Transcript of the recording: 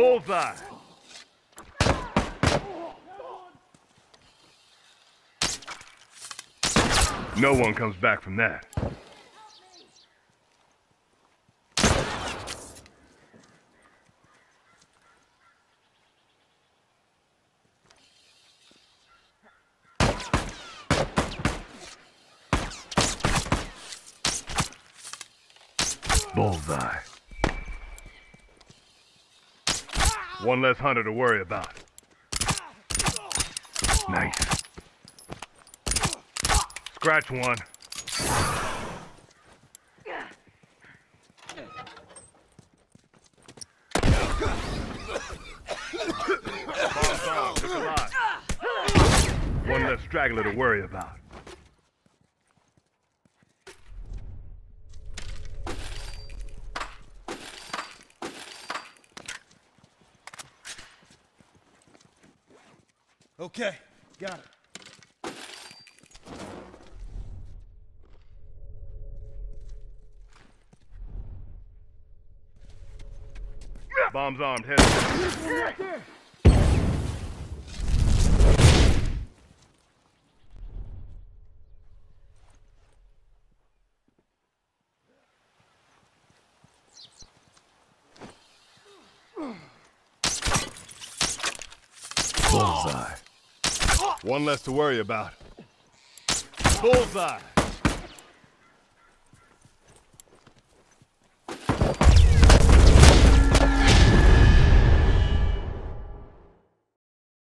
Bullseye. No one comes back from that. Bullseye. One less hunter to worry about. Nice. Scratch one. One less straggler to worry about. Okay, got it. Bombs armed, head. Bullseye. One less to worry about. Bullseye.